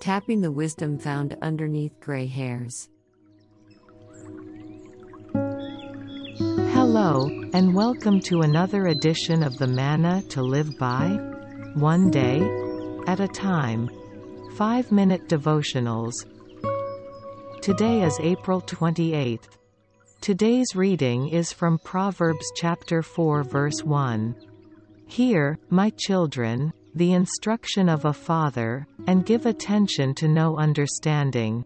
Tapping the wisdom found underneath gray hairs. Hello, and welcome to another edition of the Manna to Live By. One day at a time. Five minute devotionals. Today is April 28th. Today's reading is from Proverbs chapter 4, verse 1. Hear, my children, the instruction of a father, and give attention to know understanding.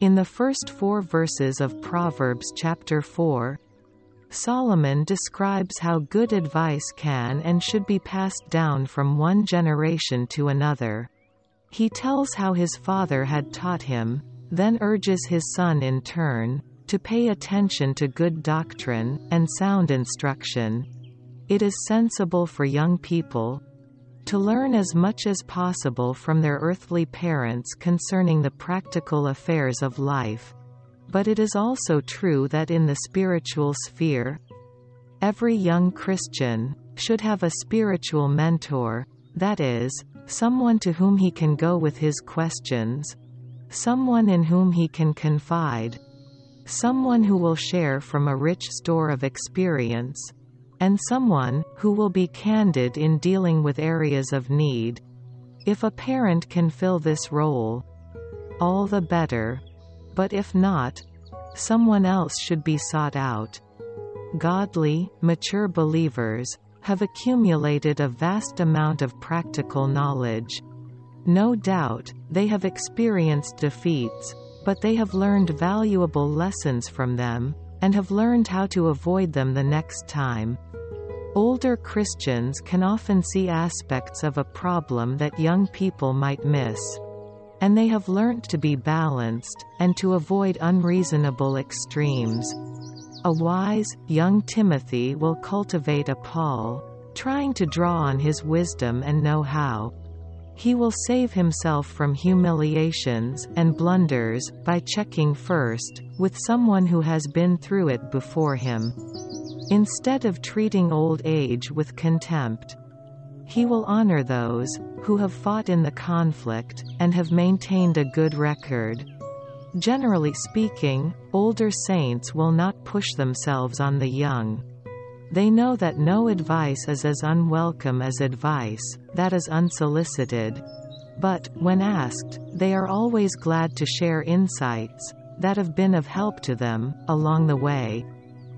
In the first four verses of Proverbs chapter 4, Solomon describes how good advice can and should be passed down from one generation to another. He tells how his father had taught him, then urges his son in turn, to pay attention to good doctrine, and sound instruction. It is sensible for young people, to learn as much as possible from their earthly parents concerning the practical affairs of life. But it is also true that in the spiritual sphere, every young Christian should have a spiritual mentor, that is, someone to whom he can go with his questions, someone in whom he can confide, someone who will share from a rich store of experience, and someone who will be candid in dealing with areas of need. If a parent can fill this role, all the better. But if not, someone else should be sought out. Godly, mature believers have accumulated a vast amount of practical knowledge. No doubt, they have experienced defeats, but they have learned valuable lessons from them, and have learned how to avoid them the next time. Older Christians can often see aspects of a problem that young people might miss. And they have learnt to be balanced, and to avoid unreasonable extremes. A wise, young Timothy will cultivate a Paul, trying to draw on his wisdom and know-how. He will save himself from humiliations and blunders by checking first, with someone who has been through it before him. Instead of treating old age with contempt, he will honor those who have fought in the conflict and have maintained a good record. Generally speaking, older saints will not push themselves on the young. They know that no advice is as unwelcome as advice that is unsolicited. But, when asked, they are always glad to share insights that have been of help to them along the way.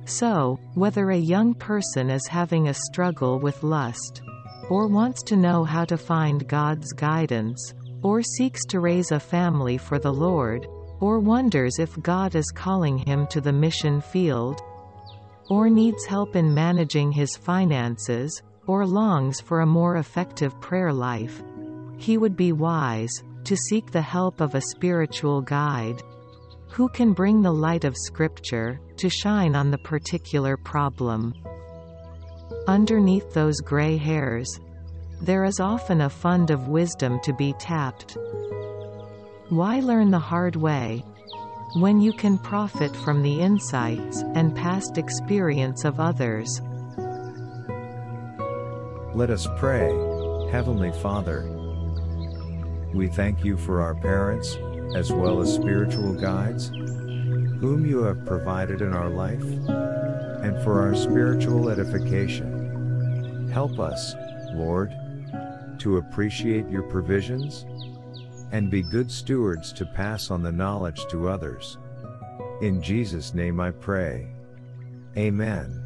So, whether a young person is having a struggle with lust, or wants to know how to find God's guidance, or seeks to raise a family for the Lord, or wonders if God is calling him to the mission field, or needs help in managing his finances, or longs for a more effective prayer life, he would be wise to seek the help of a spiritual guide who can bring the light of Scripture to shine on the particular problem. Underneath those gray hairs, there is often a fund of wisdom to be tapped. Why learn the hard way when you can profit from the insights and past experience of others? Let us pray. Heavenly Father, we thank you for our parents, as well as spiritual guides, whom you have provided in our life, and for our spiritual edification. Help us, Lord, to appreciate your provisions, and be good stewards to pass on the knowledge to others. In Jesus' name I pray. Amen.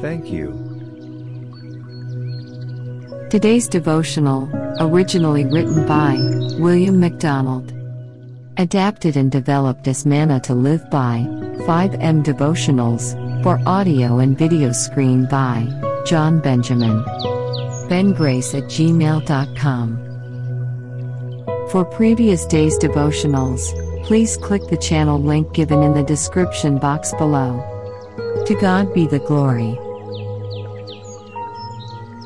Thank you. Today's devotional, originally written by William MacDonald. Adapted and developed as Manna to Live By, 5M Devotionals, for audio and video screen by John Benjamin. bengrace at gmail.com. For previous day's devotionals, please click the channel link given in the description box below. To God be the glory.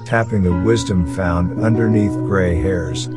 Tapping the wisdom found underneath gray hairs.